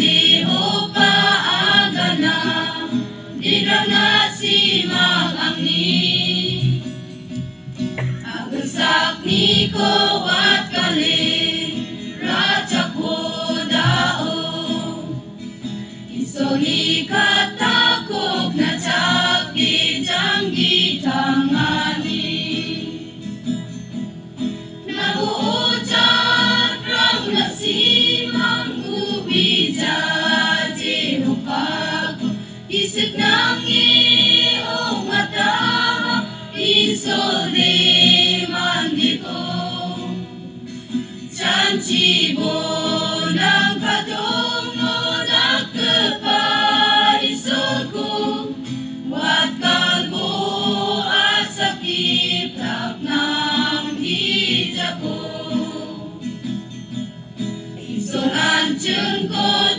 upa agana didonasi magangni agersak niko wat kali rajak dao isoni katakuk na cakki janggi tangani. Nabu ujar rang nasima June Gold.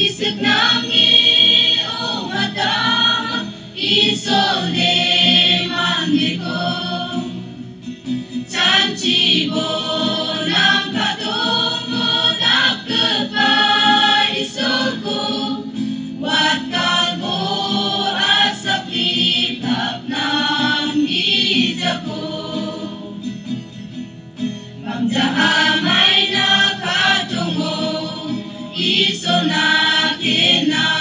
Isik nami, oh madama, isolid. Hamzaha maina katongo isona kena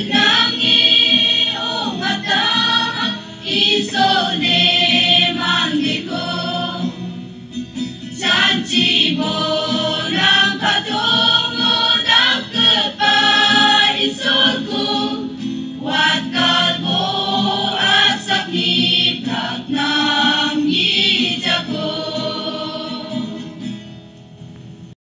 tonight.